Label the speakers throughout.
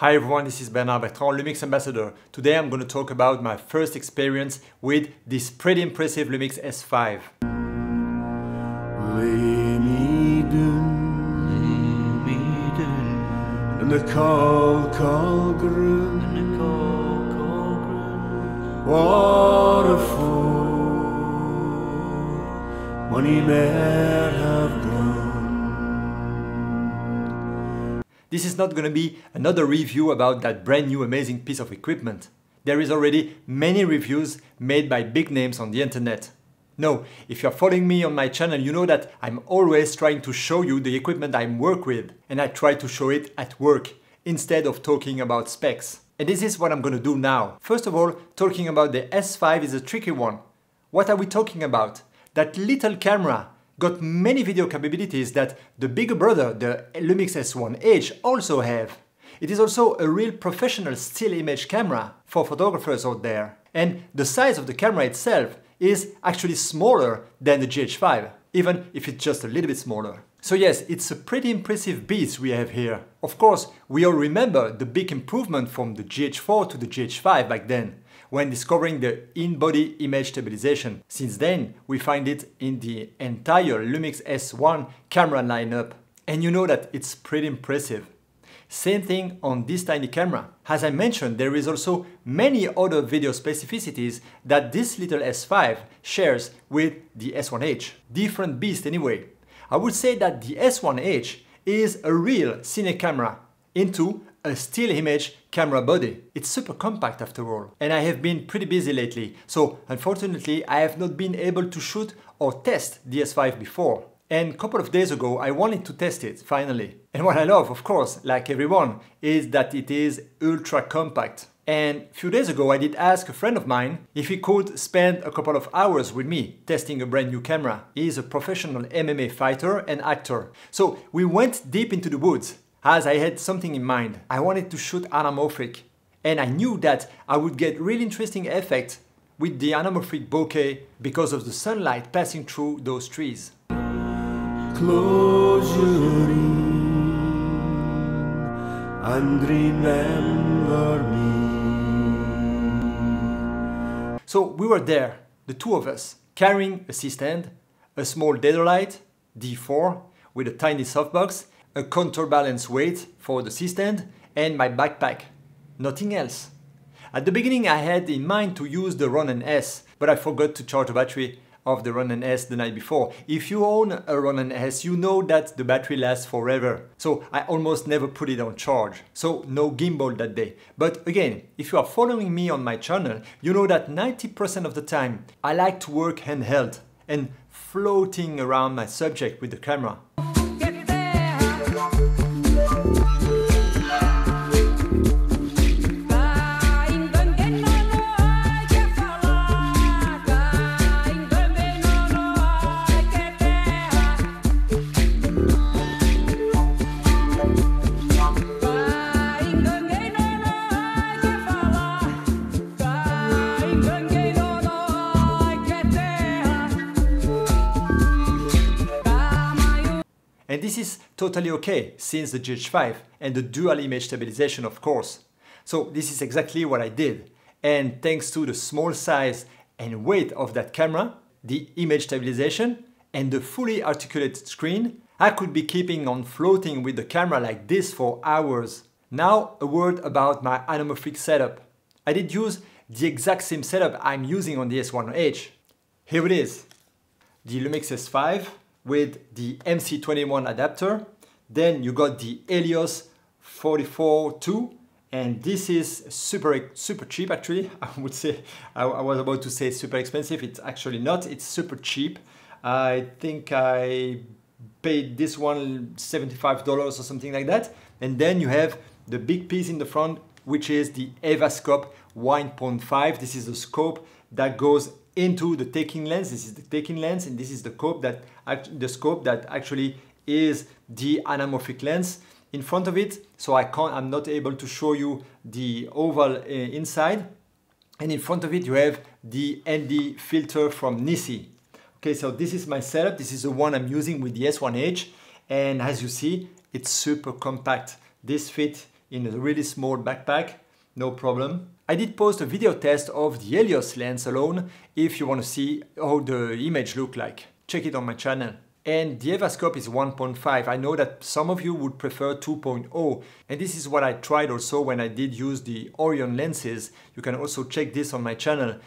Speaker 1: Hi everyone, this is Bernard Bertrand, Lumix Ambassador. Today I'm going to talk about my first experience with this pretty impressive Lumix S5.
Speaker 2: Lay me down, lay
Speaker 1: This is not going to be another review about that brand new amazing piece of equipment. There is already many reviews made by big names on the internet. No, if you're following me on my channel, you know that I'm always trying to show you the equipment I work with, and I try to show it at work, instead of talking about specs. And this is what I'm gonna do now. First of all, talking about the S5 is a tricky one. What are we talking about? That little camera got many video capabilities that the bigger brother, the Lumix S1H, also have. It is also a real professional still image camera for photographers out there. And the size of the camera itself is actually smaller than the GH5, even if it's just a little bit smaller. So yes, it's a pretty impressive beast we have here. Of course, we all remember the big improvement from the GH4 to the GH5 back then when discovering the in-body image stabilization. Since then, we find it in the entire Lumix S1 camera lineup. And you know that it's pretty impressive. Same thing on this tiny camera. As I mentioned, there is also many other video specificities that this little S5 shares with the S1H. Different beast anyway. I would say that the S1H is a real cine camera into a still image camera body. It's super compact after all. And I have been pretty busy lately, so unfortunately I have not been able to shoot or test the S5 before. And a couple of days ago I wanted to test it, finally. And what I love, of course, like everyone, is that it is ultra compact. And a few days ago I did ask a friend of mine if he could spend a couple of hours with me testing a brand new camera. He is a professional MMA fighter and actor. So we went deep into the woods as I had something in mind. I wanted to shoot anamorphic and I knew that I would get really interesting effect with the anamorphic bokeh because of the sunlight passing through those trees.
Speaker 2: Close your eyes and remember me.
Speaker 1: So we were there, the two of us, carrying a C-stand, a small Dedolight D4 with a tiny softbox a counterbalance weight for the C-stand and my backpack. Nothing else. At the beginning I had in mind to use the Ronin S, but I forgot to charge the battery of the Ronin S the night before. If you own a Ronin S, you know that the battery lasts forever. So I almost never put it on charge. So no gimbal that day. But again, if you are following me on my channel, you know that 90% of the time I like to work handheld and floating around my subject with the camera. This is totally okay since the GH5 and the dual image stabilization of course. So this is exactly what I did. And thanks to the small size and weight of that camera, the image stabilization and the fully articulated screen, I could be keeping on floating with the camera like this for hours. Now a word about my anamorphic setup. I did use the exact same setup I'm using on the S1H. Here it is, the Lumix S5 with the MC21 adapter. Then you got the Helios 44-2 and this is super super cheap actually. I would say I, I, was about to say super expensive. It's actually not. It's super cheap. I think I paid this one $75 or something like that. And then you have the big piece in the front which is the Aivascope 1.5 this is a scope that goes into the taking lens. This is the taking lens and this is the scope that, the scope that actually is the anamorphic lens in front of it. So I can't, I'm not able to show you the oval uh, inside. And in front of it you have the ND filter from Nisi. Okay, so this is my setup. This is the one I'm using with the S1H. And as you see, it's super compact. This fit in a really small backpack, no problem. I did post a video test of the Helios lens alone if you want to see how the image look like. Check it on my channel. And the Aivascope is 1.5. I know that some of you would prefer 2.0 and this is what I tried also when I did use the Orion lenses. You can also check this on my channel.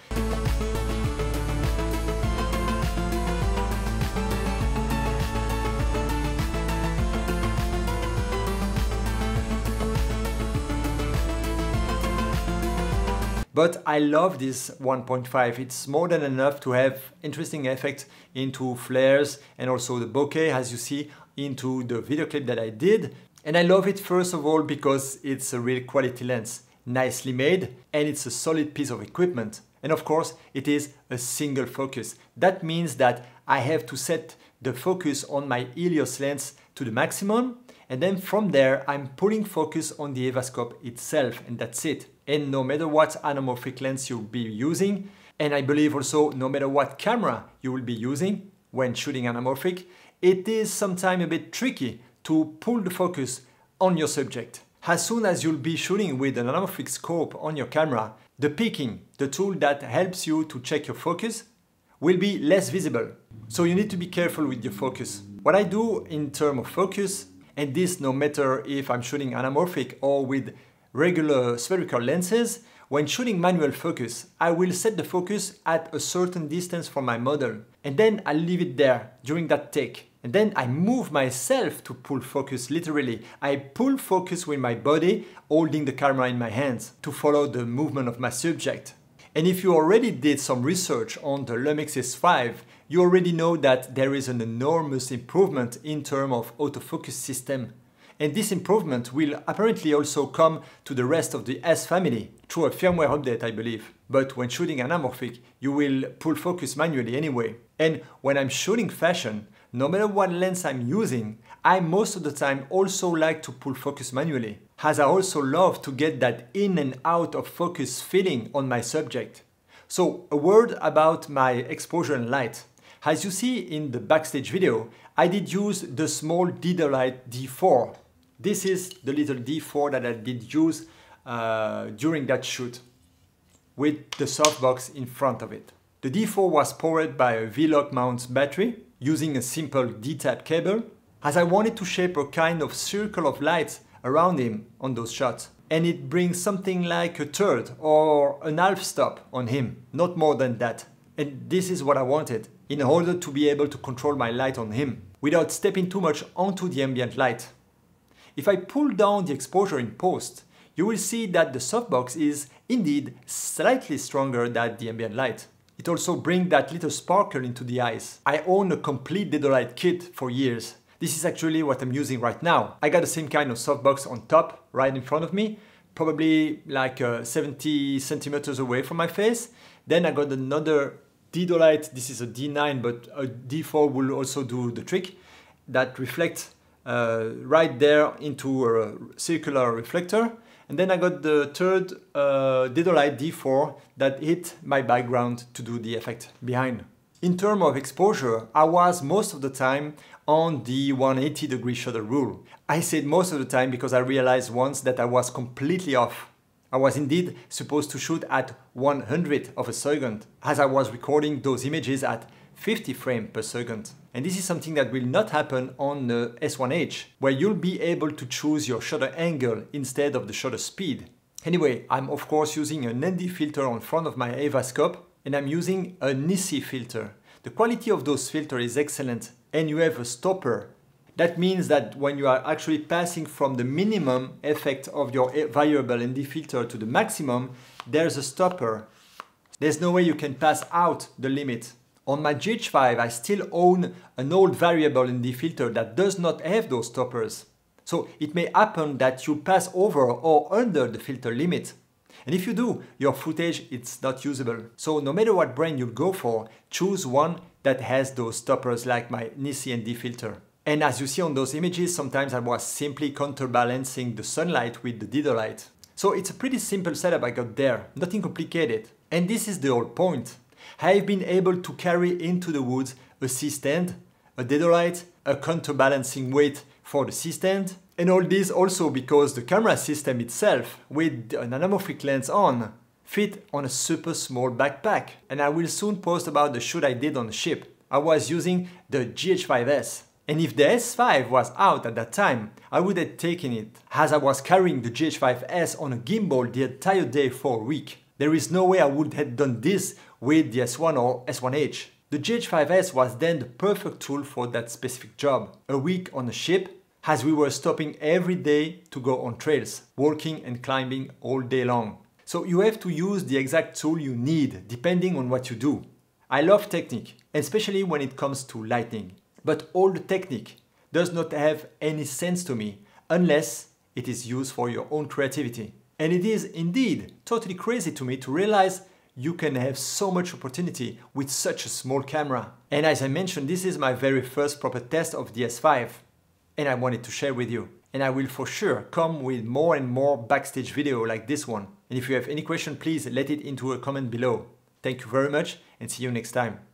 Speaker 1: But I love this 1.5. It's more than enough to have interesting effects into flares and also the bokeh as you see into the video clip that I did. And I love it first of all because it's a real quality lens, nicely made and it's a solid piece of equipment. And of course, it is a single focus. That means that I have to set the focus on my Helios lens to the maximum and then from there, I'm pulling focus on the Aivascope itself and that's it. And no matter what anamorphic lens you'll be using, and I believe also no matter what camera you will be using when shooting anamorphic, it is sometimes a bit tricky to pull the focus on your subject. As soon as you'll be shooting with an anamorphic scope on your camera, the peaking, the tool that helps you to check your focus, will be less visible. So you need to be careful with your focus. What I do in terms of focus and this no matter if I'm shooting anamorphic or with regular spherical lenses, when shooting manual focus, I will set the focus at a certain distance from my model and then I leave it there during that take. And then I move myself to pull focus literally. I pull focus with my body holding the camera in my hands to follow the movement of my subject. And if you already did some research on the Lumix S5, you already know that there is an enormous improvement in terms of autofocus system. And this improvement will apparently also come to the rest of the S family through a firmware update, I believe. But when shooting anamorphic, you will pull focus manually anyway. And when I'm shooting fashion, no matter what lens I'm using, I most of the time also like to pull focus manually, as I also love to get that in and out of focus feeling on my subject. So a word about my exposure and light. As you see in the backstage video, I did use the small Dedolight D4. This is the little D4 that I did use uh, during that shoot with the softbox in front of it. The D4 was powered by a V-Lock mount battery using a simple D-type cable as I wanted to shape a kind of circle of lights around him on those shots. And it brings something like a third or an half stop on him, not more than that. And this is what I wanted in order to be able to control my light on him without stepping too much onto the ambient light. If I pull down the exposure in post, you will see that the softbox is indeed slightly stronger than the ambient light. It also brings that little sparkle into the eyes. I own a complete Dedolight kit for years. This is actually what I'm using right now. I got the same kind of softbox on top, right in front of me, probably like uh, 70 centimeters away from my face. Then I got another Dedolight, this is a D9, but a D4 will also do the trick, that reflects uh, right there into a circular reflector. And then I got the third uh, Dedolight D4 that hit my background to do the effect behind. In terms of exposure, I was most of the time on the 180 degree shutter rule. I said most of the time because I realized once that I was completely off I was indeed supposed to shoot at 100 of a second, as I was recording those images at 50 frames per second. And this is something that will not happen on the S1H, where you'll be able to choose your shutter angle instead of the shutter speed. Anyway, I'm of course using an ND filter on front of my Aivascope, and I'm using a Nisi filter. The quality of those filters is excellent, and you have a stopper that means that when you are actually passing from the minimum effect of your variable ND filter to the maximum, there's a stopper. There's no way you can pass out the limit. On my GH5, I still own an old variable ND filter that does not have those stoppers. So it may happen that you pass over or under the filter limit. And if you do, your footage it's not usable. So no matter what brand you go for, choose one that has those stoppers like my Nisi ND filter. And as you see on those images, sometimes I was simply counterbalancing the sunlight with the Dedolight. So it's a pretty simple setup I got there, nothing complicated. And this is the whole point. I've been able to carry into the woods a C-stand, a Dedolight, a counterbalancing weight for the C-stand. And all this also because the camera system itself, with an anamorphic lens on, fit on a super small backpack. And I will soon post about the shoot I did on the ship. I was using the GH5S. And if the S5 was out at that time, I would have taken it, as I was carrying the GH5S on a gimbal the entire day for a week. There is no way I would have done this with the S1 or S1H. The GH5S was then the perfect tool for that specific job. A week on a ship, as we were stopping every day to go on trails, walking and climbing all day long. So you have to use the exact tool you need depending on what you do. I love technique, especially when it comes to lighting. But all the technique does not have any sense to me unless it is used for your own creativity. And it is indeed totally crazy to me to realize you can have so much opportunity with such a small camera. And as I mentioned, this is my very first proper test of the S5 and I wanted to share with you. And I will for sure come with more and more backstage video like this one. And if you have any question, please let it into a comment below. Thank you very much and see you next time.